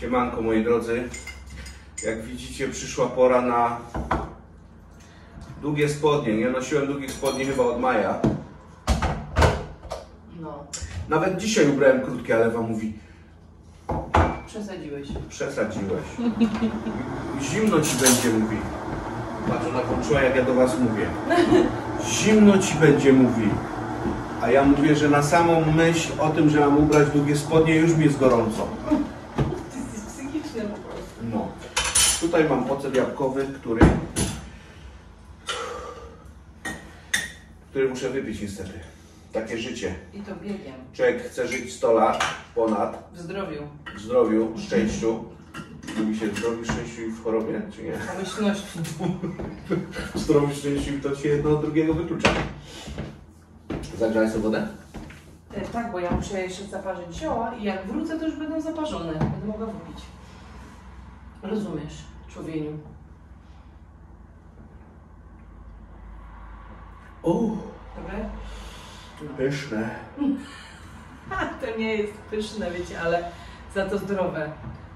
Siemanko moi drodzy. Jak widzicie przyszła pora na długie spodnie. Nie nosiłem długich spodni chyba od maja. No, Nawet dzisiaj ubrałem krótkie, ale Ewa mówi przesadziłeś. przesadziłeś. Zimno ci będzie mówi. Patrz, ona poczuła jak ja do was mówię. Zimno ci będzie mówi. A ja mówię, że na samą myśl o tym, że mam ubrać długie spodnie już mi jest gorąco. Tutaj mam ocet jabłkowy, który który muszę wypić niestety. Takie życie. I to biegiem. Człowiek chce żyć 100 lat ponad W zdrowiu, w zdrowiu, w szczęściu. Mówi się w zdrowiu, w szczęściu i w chorobie, czy nie? pomyślności. W zdrowiu, szczęściu to się jedno od drugiego wyklucza. Zagrzałeś sobie wodę? E, tak, bo ja muszę jeszcze zaparzyć zioła i jak wrócę, to już będą zaparzone. Będę mogła wypić. Rozumiesz, człowieniu. O, Dobre? No. pyszne. To nie jest pyszne, wiecie, ale za to zdrowe.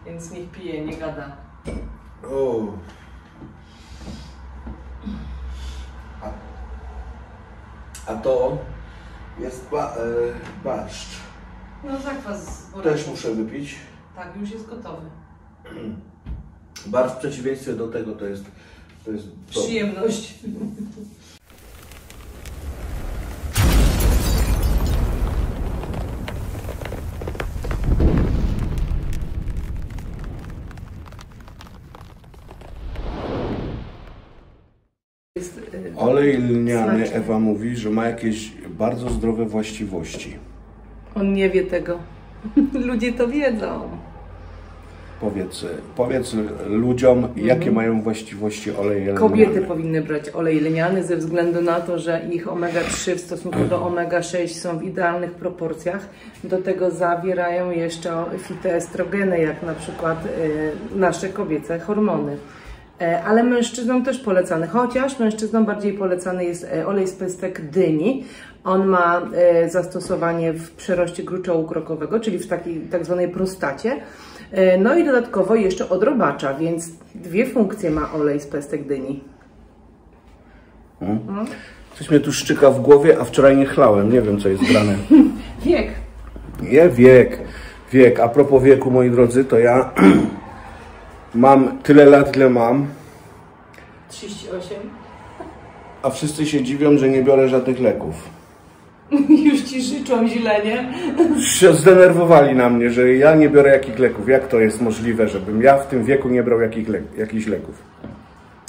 Więc niech pije, nie gada. O. A, a to jest ba, e, barszcz. No zakwas z Też buraków. muszę wypić. Tak, już jest gotowy. Barszcz w przeciwieństwie do tego to jest, to jest to. Przyjemność. Y, Olej lniany, Smaczny. Ewa mówi, że ma jakieś bardzo zdrowe właściwości. On nie wie tego. Ludzie to wiedzą. Powiedz, powiedz ludziom, jakie mają właściwości oleje lniane. Kobiety powinny brać olej lniany ze względu na to, że ich omega-3 w stosunku do omega-6 są w idealnych proporcjach. Do tego zawierają jeszcze fitoestrogeny, jak na przykład y, nasze kobiece hormony. E, Ale mężczyznom też polecany, chociaż mężczyznom bardziej polecany jest e, olej z pestek dyni. On ma e, zastosowanie w przeroście gruczołu krokowego, czyli w takiej tak zwanej prostacie. E, No i dodatkowo jeszcze odrobacza, więc dwie funkcje ma olej z pestek dyni. Coś mnie tu szczyka w głowie, a wczoraj nie chlałem. Nie wiem, co jest grane. Wiek. Nie, wiek. Wiek. A propos wieku, moi drodzy, to ja mam tyle lat, ile mam, 38. a wszyscy się dziwią, że nie biorę żadnych leków. Już ci życzą źle, nie? się zdenerwowali na mnie, że ja nie biorę jakich leków. Jak to jest możliwe, żebym ja w tym wieku nie brał jakich le jakichś leków?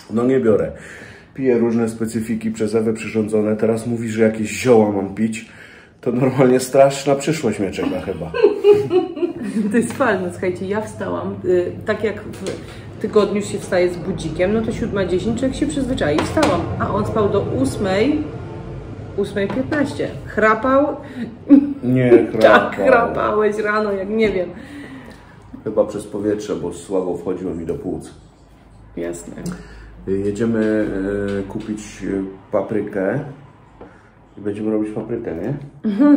No nie biorę. Piję różne specyfiki przez Ewę przyrządzone. Teraz mówi, że jakieś zioła mam pić. To normalnie straszna przyszłość mnie czeka chyba. To jest fajne, słuchajcie, ja wstałam, y, tak jak w tygodniu się wstaje z budzikiem, no to 7.10 człowiek się przyzwyczai. Wstałam, a on spał do 8, 8.15. Chrapał, Nie, tak chrapał. chrapałeś rano, jak nie wiem. Chyba przez powietrze, bo słabo wchodziło mi do płuc. Jasne. Jedziemy e, kupić e, paprykę. I będziemy robić paprykę, nie?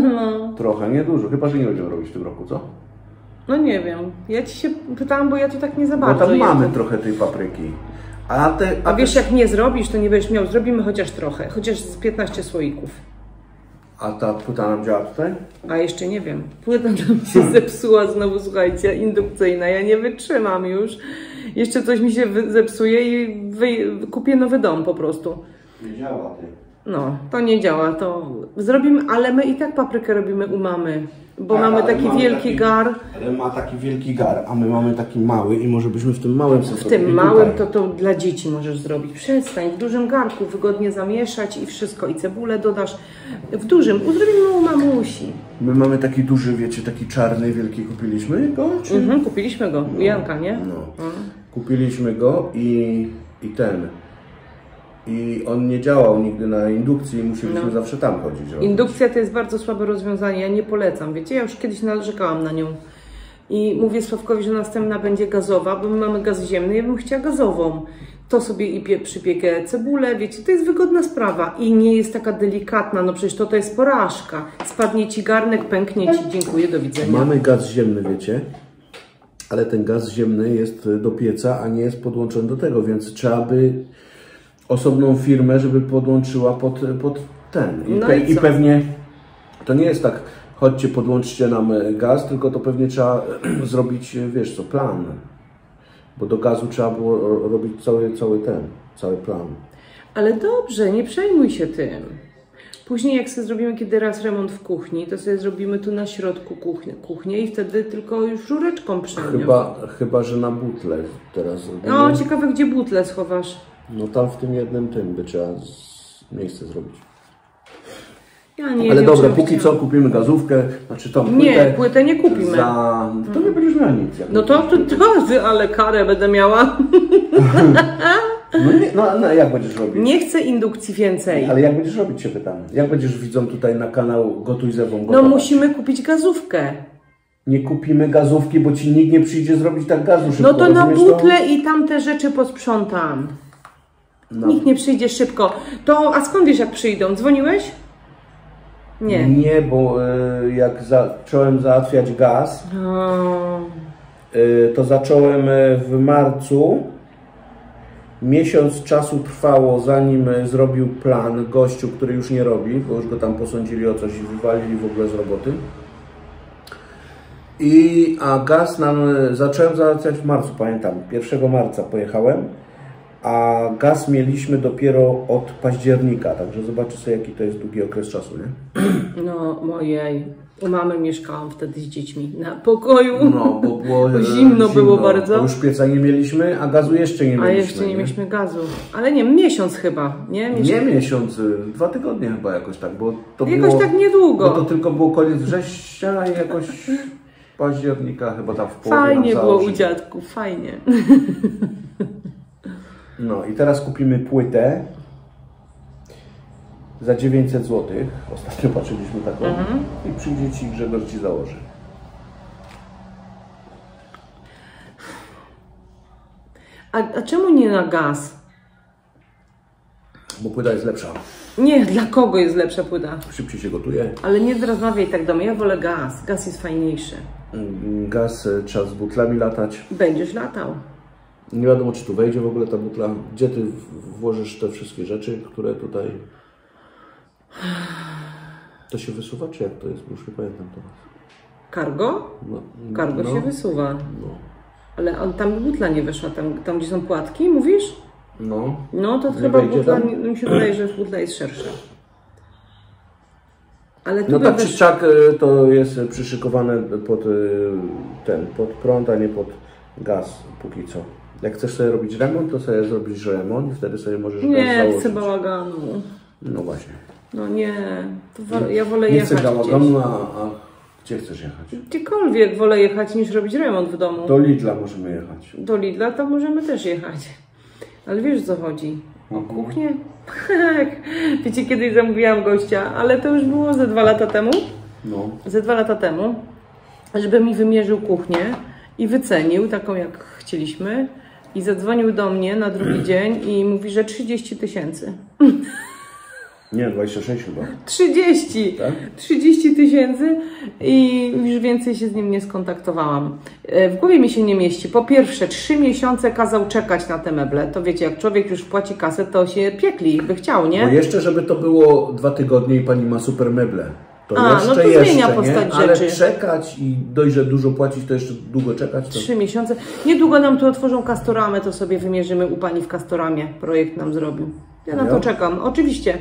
Trochę, nie dużo. Chyba, że nie będziemy robić w tym roku, co? No nie wiem, ja ci się pytałam, bo ja to tak nie za bardzo tam jem. mamy trochę tej papryki. A te. A wiesz, te- jak nie zrobisz, to nie będziesz miał, zrobimy chociaż trochę, chociaż z 15 słoików. A ta płyta nam działa tutaj? A jeszcze nie wiem. Płyta nam się zepsuła znowu, słuchajcie, indukcyjna. Ja nie wytrzymam już. Jeszcze coś mi się zepsuje i kupię nowy dom po prostu. Nie działa ty. No, to nie działa. To zrobimy, ale my i tak paprykę robimy u mamy. Bo Tak, mamy taki mamy wielki taki- gar. Ale ma taki wielki gar, a my mamy taki mały i może byśmy w tym małym sobie W tym tutaj- małym to, to dla dzieci możesz zrobić. Przestań, w dużym garku wygodnie zamieszać i wszystko. I cebulę dodasz. W dużym, zrobimy u mamusi. My mamy taki duży, wiecie, taki czarny, wielki. Kupiliśmy go? Czy... Mhm, kupiliśmy go u Janka, nie? No. Kupiliśmy go i, i ten. I on nie działał nigdy na indukcji i musieliśmy No. zawsze tam chodzić. robić. Indukcja to jest bardzo słabe rozwiązanie, ja nie polecam. Wiecie, ja już kiedyś narzekałam na nią. I mówię Sławkowi, że następna będzie gazowa, bo my mamy gaz ziemny, ja bym chciała gazową. To sobie i pie, przypiekę cebulę, wiecie, to jest wygodna sprawa i nie jest taka delikatna, no przecież to, to jest porażka. Spadnie ci garnek, pęknie ci, dziękuję, do widzenia. Mamy gaz ziemny, wiecie. ale ten gaz ziemny jest do pieca, a nie jest podłączony do tego, więc trzeba by osobną firmę, żeby podłączyła pod, pod ten. I, No pe, i i pewnie to nie jest tak, chodźcie, podłączcie nam e, gaz, tylko to pewnie trzeba zrobić, e, wiesz co, plan. Bo do gazu trzeba było ro- robić cały, cały ten, cały plan. Ale dobrze, nie przejmuj się tym. Później jak sobie zrobimy kiedy raz remont w kuchni, to sobie zrobimy tu na środku kuchnię, kuchnię i wtedy tylko już rureczką przejmiemy. Chyba, chyba, że na butle teraz. No, ciekawe gdzie butle schowasz. No tam w tym jednym tym by trzeba miejsce zrobić. Ja nie Ale wiem, dobra, czy póki co kupimy gazówkę, znaczy tą płytę. Nie, płytę nie kupimy. Za... To nie będziesz miała nic. jak No to, to, to, ale karę będę miała. No, nie, no, no jak będziesz robić? Nie chcę indukcji więcej. Ale jak będziesz robić się pytam? Jak będziesz widzą tutaj na kanał Gotuj z Ewą No gotować? musimy kupić gazówkę. Nie kupimy gazówki, bo ci nikt nie przyjdzie zrobić tak gazu szybko. No to na rozumiesz butle i tamte rzeczy posprzątam. No. Nikt nie przyjdzie szybko. To, a skąd wiesz jak przyjdą? Dzwoniłeś? Nie. Nie, bo y, jak zacząłem załatwiać gaz, O, y, to zacząłem y, w marcu. Miesiąc czasu trwało, zanim zrobił plan gościu, który już nie robi, bo już go tam posądzili o coś i wywalili w ogóle z roboty. I, a gaz nam zacząłem załatwiać w marcu, pamiętam. 1 marca pojechałem, a gaz mieliśmy dopiero od października, także zobaczcie sobie, jaki to jest długi okres czasu, nie? no mojej. U mamy mieszkałam wtedy z dziećmi na pokoju. No, bo było e, Zimno było bardzo. Bo już pieca nie mieliśmy, a gazu jeszcze nie mieliśmy. A jeszcze nie mieliśmy gazu. Ale nie, miesiąc chyba, nie? Miesiąc. Nie miesiąc, y, dwa tygodnie chyba jakoś tak, bo to Jakoś było, tak niedługo. Bo to tylko było koniec września i jakoś października chyba tam w połowie Fajnie było u dziadków, fajnie. No i teraz kupimy płytę za 900 zł. Ostatnio patrzyliśmy taką Mhm. i przyjdzie Ci Grzegorz Ci założy. A, a czemu nie na gaz? Bo płyta jest lepsza. Nie, dla kogo jest lepsza płyta? Szybciej się gotuje. Ale nie rozmawiaj tak do mnie, ja wolę gaz. Gaz jest fajniejszy. Gaz y, trzeba z butlami latać. Będziesz latał. Nie wiadomo, czy tu wejdzie w ogóle ta butla. Gdzie ty włożysz te wszystkie rzeczy, które tutaj. To się wysuwa, czy jak to jest? Bo Już nie pamiętam teraz. Cargo? No, Cargo no, się wysuwa. No, Ale on, tam butla nie wyszła, tam, tam gdzie są płatki, mówisz? no. No to Nie chyba butla, tam? mi się wydaje, że butla jest szersza. Ale tu No tak czy siak y, to jest przyszykowane pod y, ten, pod prąd, a nie pod gaz póki co. Jak chcesz sobie robić remont, to sobie zrobisz remont i wtedy sobie możesz Nie, chcę bałaganu. No właśnie. No nie, to ja wolę Nie jechać chcę gdzieś. gałaganu, a, a gdzie chcesz jechać? Gdziekolwiek wolę jechać niż robić remont w domu. Do Lidla możemy jechać. Do Lidla to możemy też jechać. Ale wiesz o co chodzi? O Mhm. kuchnię? Tak. Wiecie, kiedyś zamówiłam gościa, ale to już było ze dwa lata temu. No. Ze dwa lata temu, żeby mi wymierzył kuchnię i wycenił taką jak chcieliśmy. I zadzwonił do mnie na drugi dzień i mówi, że 30 tysięcy. Nie, 26 chyba. 30! Tak? 30 tysięcy i już więcej się z nim nie skontaktowałam. E, W głowie mi się nie mieści. Po pierwsze, trzy miesiące kazał czekać na te meble. To wiecie, jak człowiek już płaci kasę, to się piekli, by chciał, nie? jeszcze, żeby to było dwa tygodnie i pani ma super meble. To A, no jeszcze, to jeszcze, zmienia nie? postać Ale rzeczy. czekać i dość, że dużo płacić, to jeszcze długo czekać. To... Trzy miesiące. Niedługo nam tu otworzą kastoramę, to sobie wymierzymy u pani w kastoramie. Projekt nam zrobił. Ja na to czekam, oczywiście.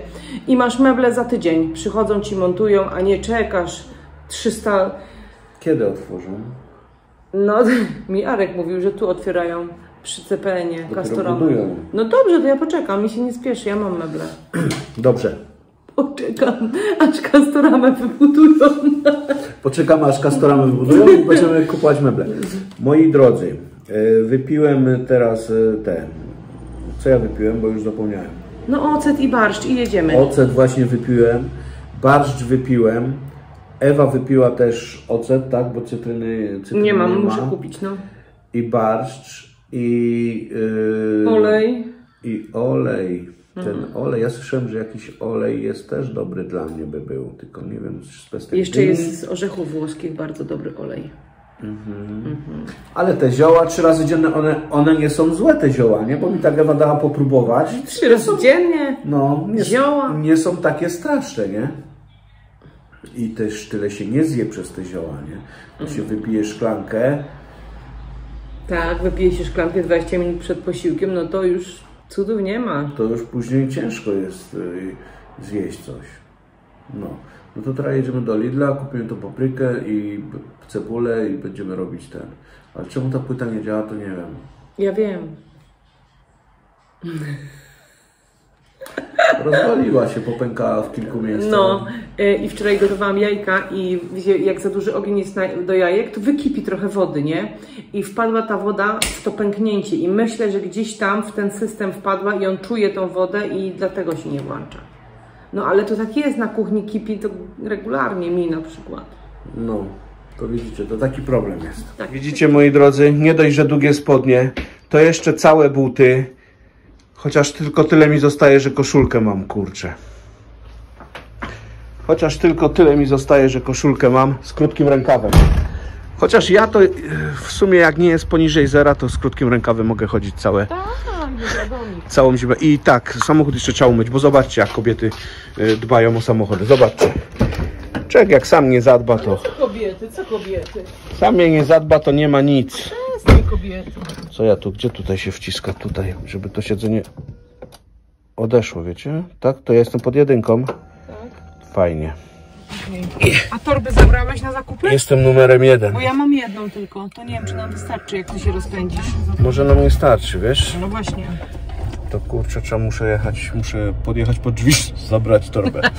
I masz meble za tydzień. Przychodzą ci, montują, a nie czekasz 300 Kiedy otworzą? No, mi Arek mówił, że tu otwierają przy CPN-ie Castoramę. No dobrze, to ja poczekam, mi się nie spieszy, ja mam meble. Dobrze. Poczekam, aż Castoramę wybudują. Poczekamy aż kastoramę wybudują i będziemy kupować meble. Moi drodzy, e, wypiłem teraz e, te. Co ja wypiłem, bo już zapomniałem. No ocet i barszcz i jedziemy. Ocet właśnie wypiłem, barszcz wypiłem. Ewa wypiła też ocet, tak? Bo cytryny, cytryny Nie mam, nie muszę kupić, no. I barszcz, i... Yy, Olej. I olej. Ten Mhm. olej, ja słyszałem, że jakiś olej jest też dobry dla mnie by był, tylko nie wiem, czy z pestykami. Jeszcze jest z orzechów włoskich bardzo dobry olej. Ale te zioła trzy razy dziennie, one, one nie są złe te zioła, nie? Bo mi tak Ewa dała popróbować. Trzy razy dziennie. No, nie, Zioła. nie są takie straszne, nie? I też tyle się nie zje przez te zioła, nie? To się wypije szklankę, Tak, wypije się szklankę 20 minut przed posiłkiem, no to już cudów nie ma. to już później ciężko jest y, zjeść coś. No. No to teraz jedziemy do Lidla, kupimy tą paprykę i cebulę i będziemy robić ten. Ale czemu ta płyta nie działa, to nie wiem. Ja wiem. Rozwaliła się, popękała w kilku miejscach. No y, i wczoraj gotowałam jajka i jak za duży ogień jest do jajek, to wykipi trochę wody, nie? I wpadła ta woda w to pęknięcie i myślę, że gdzieś tam w ten system wpadła i on czuje tą wodę i dlatego się nie włącza. No ale to tak jest na kuchni, kipi to regularnie mi na przykład. No, to widzicie, to taki problem jest. Tak. Widzicie, moi drodzy, nie dość, że długie spodnie, to jeszcze całe buty. Chociaż tylko tyle mi zostaje, że koszulkę mam, kurczę. Chociaż tylko tyle mi zostaje, że koszulkę mam z krótkim rękawem. Chociaż ja to e, w sumie jak nie jest poniżej zera, to z krótkim rękawem mogę chodzić całe, Tak, całą zimę. I tak, samochód jeszcze trzeba umyć, bo zobaczcie jak kobiety e, dbają o samochody. Zobaczcie. Czek jak sam nie zadba, to Kobiety, co kobiety? sam mnie nie zadba, to nie ma nic. Przestań kobiety. Co ja tu, gdzie tutaj się wciska? Tutaj, żeby to siedzenie odeszło, wiecie? Tak? To ja jestem pod jedynką. Fajnie. A torby zabrałeś na zakupy? Jestem numerem jeden. Bo ja mam jedną tylko, to nie wiem czy nam wystarczy jak ty się rozpędzisz. Może nam nie starczy, wiesz? No właśnie. To kurczę, trzeba muszę jechać, muszę podjechać pod drzwi, zabrać torbę.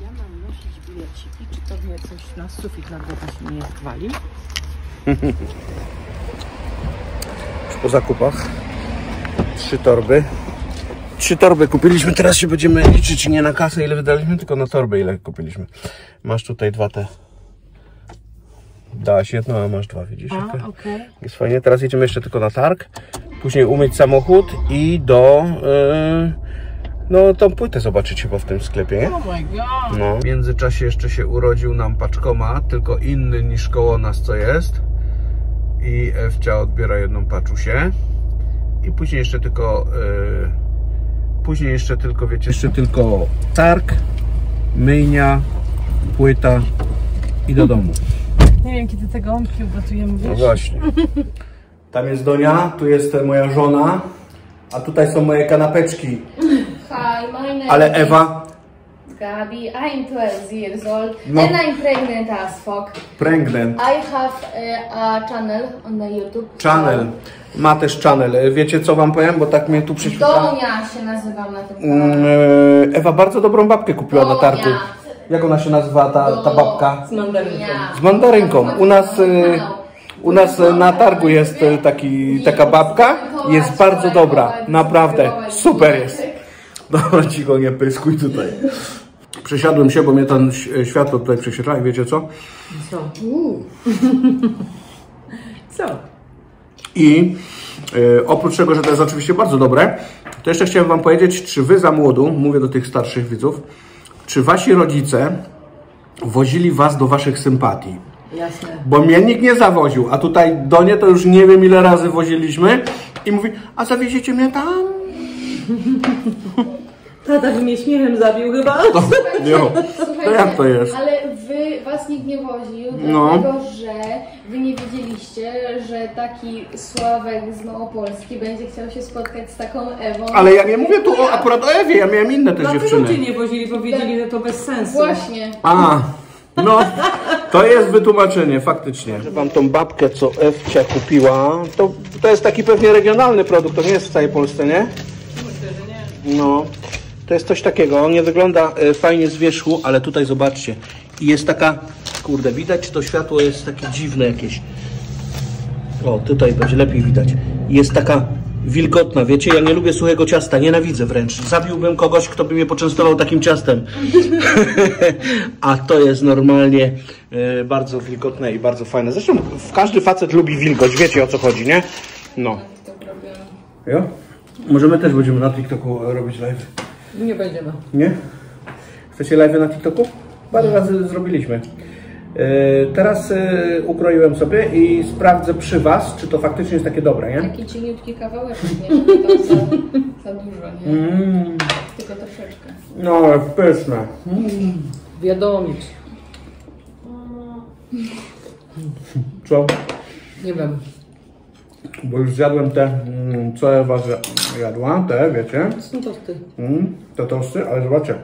Ja mam nosić bileciki, czy to mnie coś na sufit na głowie się nie wali? Już po zakupach. Trzy torby. Trzy torby kupiliśmy, teraz się będziemy liczyć nie na kasę ile wydaliśmy, tylko na torby ile kupiliśmy. Masz tutaj dwa te. Dałaś jedno, a masz dwa, widzisz? A, okej. Jest fajnie. Teraz jedziemy jeszcze tylko na targ. Później umyć samochód i do. Yy, no, tą płytę zobaczyć chyba w tym sklepie, nie? Oh my god. No. W międzyczasie jeszcze się urodził nam paczkomat, tylko inny niż koło nas co jest. I Ewcia odbiera jedną paczusię. I później jeszcze tylko. Yy, później jeszcze tylko, wiecie, jeszcze tylko targ, myjnia, płyta i do domu. Nie wiem kiedy te gąbki ugotujemy, No wiesz? właśnie. Tam jest Donia, tu jest moja żona, a tutaj są moje kanapeczki. Ale Ewa, Gabi. I'm 12 years old No. and I'm pregnant as fuck. pregnant. I have uh, a channel on the YouTube. Channel. Ma też channel. Wiecie co wam powiem, bo tak mnie tu przyświeca. Donia się nazywam na tym kanale. Mm, e, Ewa bardzo dobrą babkę kupiła na targu. Donia. Jak ona się nazywa, ta, ta babka? Z mandarynką. Z mandarynką. U nas, e, u nas e, na targu jest e, taki, taka babka. Jest bardzo dobra. Naprawdę. Super jest. Dobra, cicho, nie pyskuj tutaj. Przesiadłem się, bo mnie ten światło tutaj prześwietla i wiecie co? Co? Co? I e, oprócz tego, że to jest oczywiście bardzo dobre, to jeszcze chciałem Wam powiedzieć, czy Wy za młodu, mówię do tych starszych widzów, czy Wasi rodzice wozili Was do Waszych sympatii? Jasne. Bo mnie nikt nie zawoził, a tutaj do nie to już nie wiem ile razy woziliśmy i mówi, a zawieziecie mnie tam? Tata by mnie śmiechem zabił chyba. Jo. To jak to jest? Ale wy, was nikt nie woził, No. dlatego że wy nie wiedzieliście, że taki Sławek z Małopolski będzie chciał się spotkać z taką Ewą. Ale ja nie mówię tu o, akurat o Ewie, ja miałem inne też Dlaczego dziewczyny. cię nie wozili? Powiedzieli, że to bez sensu. Właśnie. A, no, to jest wytłumaczenie, faktycznie. Że wam tą babkę, co Ewcia kupiła, to, to jest taki pewnie regionalny produkt, to nie jest w całej Polsce, nie? No, to jest coś takiego, on nie wygląda e, fajnie z wierzchu, ale tutaj zobaczcie. I jest taka, kurde, widać, to światło jest takie dziwne jakieś. O, tutaj będzie lepiej widać. Jest taka wilgotna, wiecie, ja nie lubię suchego ciasta, nienawidzę wręcz. Zabiłbym kogoś, kto by mnie poczęstował takim ciastem. A to jest normalnie e, bardzo wilgotne i bardzo fajne. Zresztą każdy facet lubi wilgoć, wiecie o co chodzi, nie? No. Jo? Możemy też będziemy na TikToku robić live. Nie będziemy. Nie? Chcecie live na TikToku? Parę razy zrobiliśmy. E, Teraz e, ukroiłem sobie i sprawdzę przy Was, czy to faktycznie jest takie dobre, nie? Taki cieniutki kawałeczek, nie? Żeby to za, za dużo, nie? Mm, Tylko troszeczkę. no, ale pyszne. Wiadomić. Co? Nie wiem. Bo już zjadłem te, mm, co Ewa jadła, te, wiecie? Są tosty. Mm, te tosty, ale zobaczcie.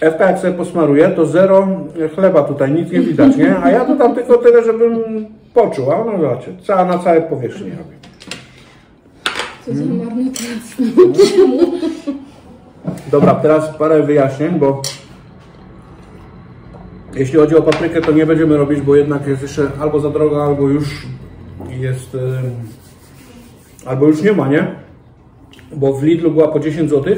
Ewka jak sobie posmaruje, to zero chleba tutaj, nic nie widać, nie? A ja dodam tylko tyle, żebym poczuł, a ona zobaczcie, cała na całej powierzchni robi. Co za marnotrawstwo. Dobra, teraz parę wyjaśnień, bo jeśli chodzi o paprykę, to nie będziemy robić, bo jednak jest jeszcze albo za droga, albo już jest, albo już nie ma, nie? Bo w Lidlu była po 10 zł,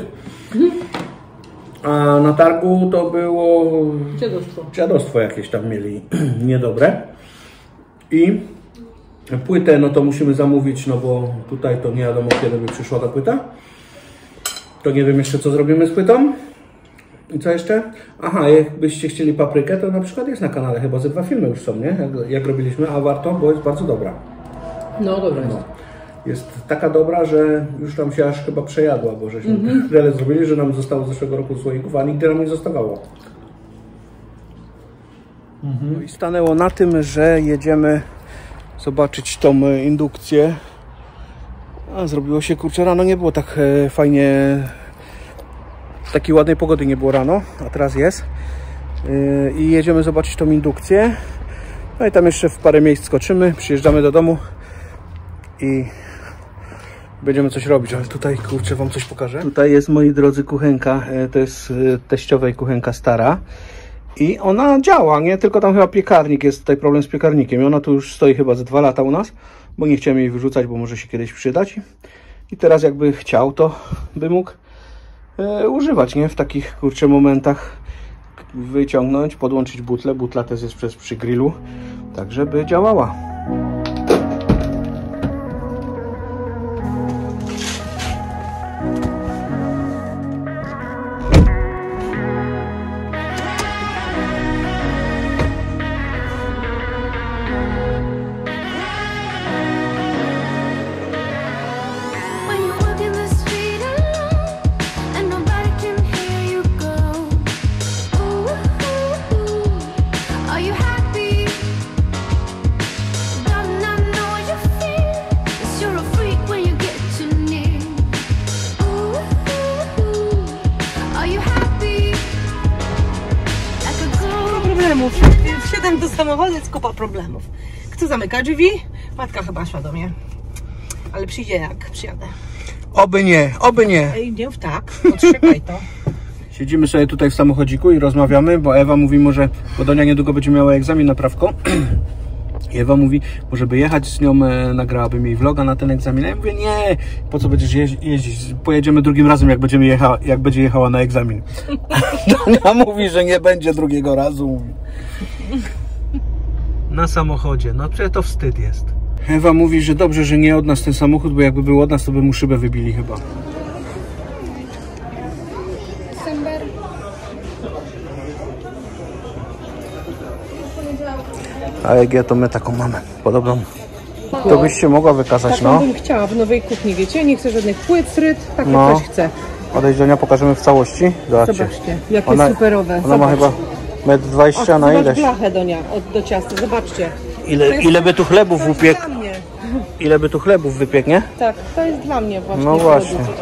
a na targu to było Dziadostwo. dziadostwo jakieś tam mieli niedobre. I płytę, no to musimy zamówić, no bo tutaj to nie wiadomo kiedy by przyszła ta płyta. To nie wiem jeszcze co zrobimy z płytą. I co jeszcze? Aha, jakbyście chcieli paprykę, to na przykład jest na kanale, chyba ze dwa filmy już są, nie? Jak, jak robiliśmy, a warto, bo jest bardzo dobra. No dobra jest. Jest taka dobra, że już tam się aż chyba przejadła, bo żeśmy tyle zrobili, że nam zostało z zeszłego roku słoików, a nigdy nam nie zostawało. I stanęło na tym, że jedziemy zobaczyć tą indukcję. A zrobiło się kurczę rano, nie było tak e, fajnie. Takiej ładnej pogody nie było rano, a teraz jest. E, I jedziemy zobaczyć tą indukcję. No i tam jeszcze w parę miejsc skoczymy, przyjeżdżamy do domu i będziemy coś robić, ale tutaj kurczę wam coś pokażę. Tutaj jest moi drodzy kuchenka, e, to jest e, teściowej kuchenka stara i ona działa, nie? Tylko tam chyba piekarnik jest tutaj problem z piekarnikiem i ona tu już stoi chyba ze dwa lata u nas, bo nie chciałem jej wyrzucać, bo może się kiedyś przydać i teraz jakby chciał, to by mógł e, używać, nie? W takich kurczę momentach wyciągnąć, podłączyć butlę, butla też jest przez przy grillu, tak żeby działała. Kupa problemów. Kto zamyka drzwi? Matka chyba szła do mnie. Ale przyjdzie jak przyjadę. Oby nie, oby nie. Ej, nie tak, to. Siedzimy sobie tutaj w samochodziku i rozmawiamy, bo Ewa mówi może, bo Donia niedługo będzie miała egzamin na prawko. I Ewa mówi, może by jechać z nią, e, nagrałabym jej vloga na ten egzamin. A ja mówię, nie, po co będziesz jeź- jeździć? Pojedziemy drugim razem, jak, będziemy jecha, jak będzie jechała na egzamin. Donia mówi, że nie będzie drugiego razu. Na samochodzie, no przecież to wstyd jest. Ewa mówi, że dobrze, że nie od nas ten samochód, bo jakby był od nas, to by mu szybę wybili chyba. A EG to my taką mamy, podobną. To byś się mogła wykazać, Taką no. bym chciała w nowej kuchni, wiecie? Nie chcę żadnych płyt, sryt, takie No. coś chcę. Odejdź do niej, pokażemy w całości. Zobaczcie. Zobaczcie, jakie Ona- superowe. Ona ma chyba metr 20 O, na zobacz ileś. blachę Donia od, do ciasta, zobaczcie. Ile, ile by tu chlebów To jest dla mnie. Ile by tu chlebów wypiekł, nie? Tak, to jest dla mnie właśnie. No właśnie. produkt.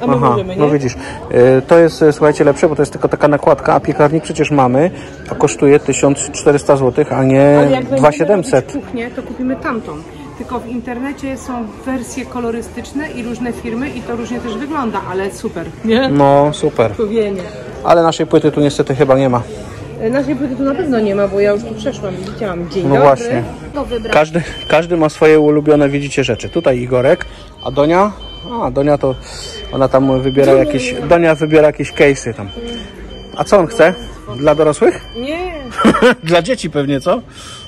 A my możemy, nie? no widzisz. Y, To jest, y, słuchajcie, lepsze, bo to jest tylko taka nakładka, a piekarnik przecież mamy, a kosztuje 1400 zł, a nie Ale jak będziemy 2700. robić kuchnię, to kupimy tamtą. Tylko w internecie są wersje kolorystyczne i różne firmy i to różnie też wygląda, ale super, nie? No, super. Powienie. Ale naszej płyty tu niestety chyba nie ma. Naszej płyty tu na pewno nie ma, bo ja już tu przeszłam, widziałam. Dzień No dobry. właśnie. To wybrać. Każdy, każdy ma swoje ulubione, widzicie, rzeczy. Tutaj Igorek, a Donia? A, Donia to, ona tam wybiera jakieś, Donia wybiera jakieś case'y tam. A co on chce? Dla dorosłych? Nie, Dla dzieci pewnie, co?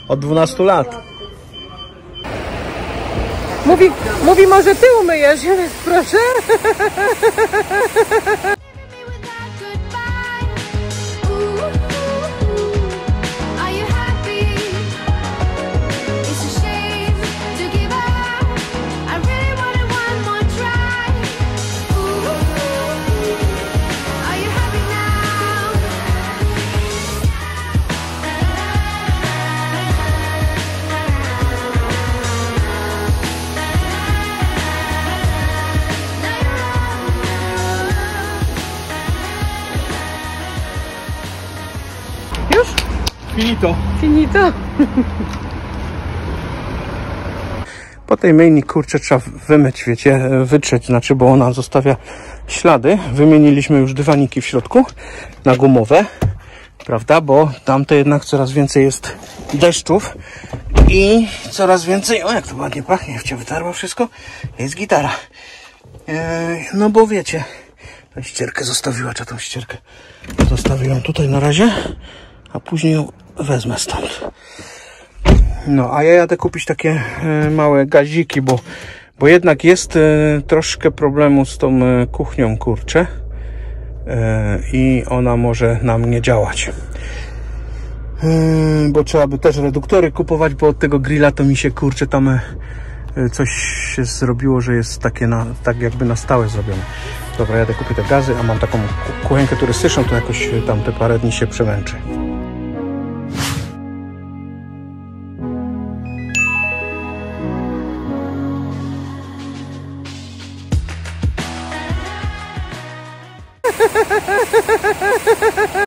Od 12 lat. Mówi, mówi może ty umyjesz, proszę. Finito. Finito. Po tej myjni kurczę trzeba wymyć, wiecie, wytrzeć, znaczy, bo ona zostawia ślady. Wymieniliśmy już dywaniki w środku na gumowe, prawda, bo tamte jednak coraz więcej jest deszczów i coraz więcej, o jak to ładnie pachnie, w cię wytarło wszystko, jest gitara. Eee, no bo wiecie, tę ścierkę zostawiła, czy tą ścierkę zostawię ją tutaj na razie, a później ją wezmę stąd. No, a ja jadę kupić takie e, małe gaziki, bo, bo jednak jest e, troszkę problemu z tą e, kuchnią, kurczę. I ona może nam nie działać. Bo trzeba by też reduktory kupować, bo od tego grilla to mi się, kurczę, tam coś się zrobiło, że jest takie na, tak jakby na stałe zrobione. Dobra, jadę kupię te gazy, a mam taką ku- kuchenkę turystyczną, to jakoś tam te parę dni się przemęczę.